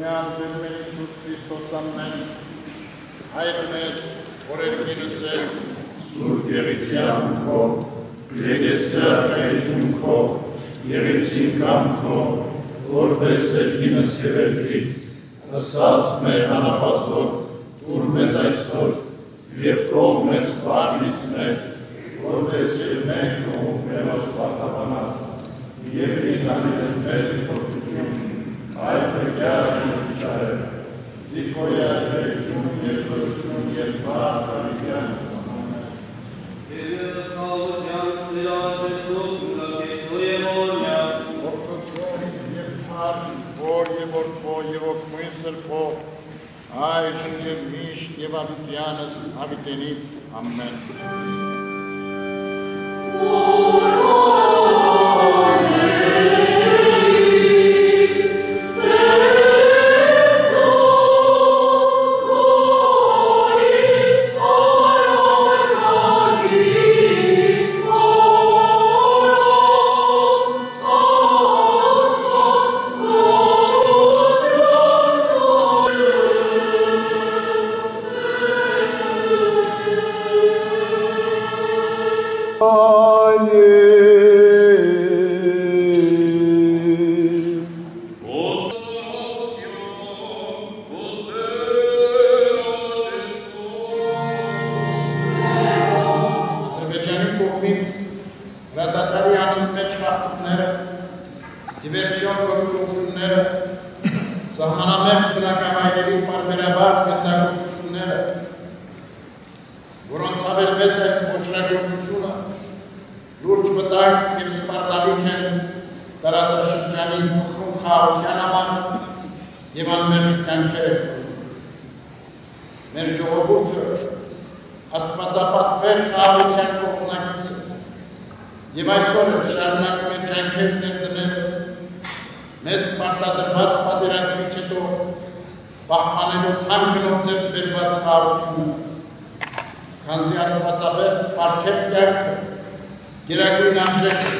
Օրհնյալ Տեր Հիսուս Քրիստոս ամեն Հայր մեծ, որ երկինս ես, Սուրբ Եղիցյան քո, Եկեսը այրություն քո, Եղիցին կամ քո, որպես երկինս եւ երկրի, ասած մեր հանապազոր, դուր մեզ այսօր, եւ թող մեզ սպարնիս մեր, որպես եւ մենք ու մերոս պատաբանած, եւ ինքանից մեզ փոխություն, օգմույն սրբո, այժմ եւ միշտ եւ ավիտյանս ավիտենից ամեն։ Ադրբեջանի որոնց հավելվեց այս ոչրագործությունը, լուրջ վտանգ և սպառնալիք են տարածաշրջանի փխրուն խաղության համար և անմեղի կյանքեր են խորում։ Մեր ժողովուրդը աստվածապատվեր խաղության կողմնակիցը եւ այսօր էլ շարունակում է ջանքեր ներդնել մեզ պարտադրված պատերազմից հետո պահպանելու թանկնով ձեռք բերված խաղությունը քանզի աստվածաբեր պարգև կյանքը գերագույն արժեք է,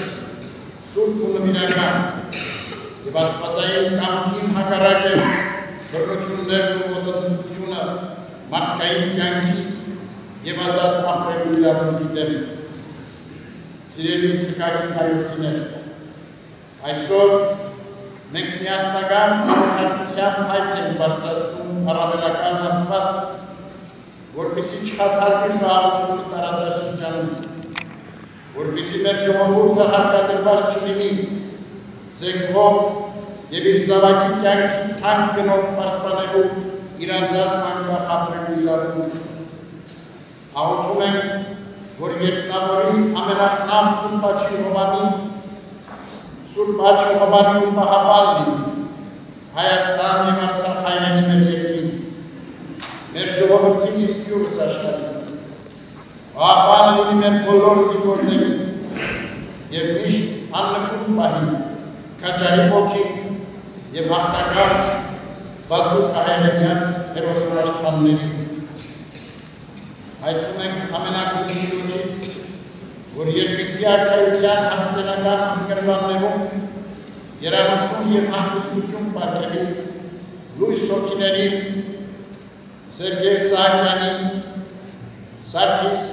սուրբ ու նվիրական եւ աստվածային կամքին հակառակ է բռնություններն ու ոտածությունը մարդկային կյանքի եւ ազատ ապրելու իրավունքի դեմ։ Սիրելի սկակի հայրենիներ, այսօր մենք միասնական համակարգությամբ հայց ենք բարձրացնում հարաբերական աստված, որպեսի չխաթարվի խաղաղությունը տարածաշրջանում, որպեսի մեր ժողովուրդը հարկադրված չլինի զենքով եւ իր զավակի կյանքի թանկ գնով պաշտպանելու իր ազատ անկախ ապրելու իրավունքը աղոթում ենք, որ երկնավորի ամենախնամ Սուրբ Աչի Հովանի, Սուրբ Աչ Հովանի ու պահապան լինի, Հայաստան և Արցախ հայրենի մեր երկին, մեր ժողովրդին իսկ յուրս աշխարհին, պահապան լինի մեր բոլոր զինվորներին և միշտ աննքրում պահի, կաճարի ոգին և հաղթական բազուկ հայրենյաց հերոսներ աշխաններին, հայցում ենք ամենակուտ միջոցից որ երկրի արքայության հավիտենական ընկրվաններում երանություն և հանգստություն պարգևի լույս հոգիներին Սերգեյ Սահակյանի, Սարգիս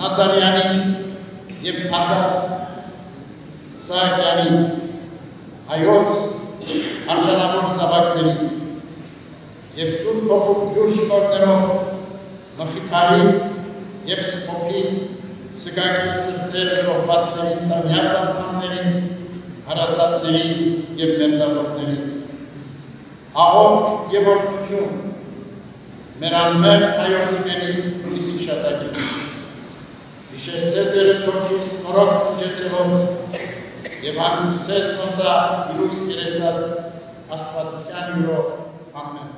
Նազարյանի և Ազատ Սահակյանի հայոց արժանավոր զավակների եւ Սուրբ Հոգու յուր շնորհներով մխիթարի եւ սփոփի սգակի սրտերը զոհվածների տանյաց անդամների, հարազատների եւ մերձավորների։ Աղոտ եւ օրհնություն մեր անմեղ հայրենիների լույսի շատակին։ Իշեսցե դերը սոքիս նորոք տնջեցելով եւ հանգստեց նոսա իլույս երեսած աստվածության յուրո ամեն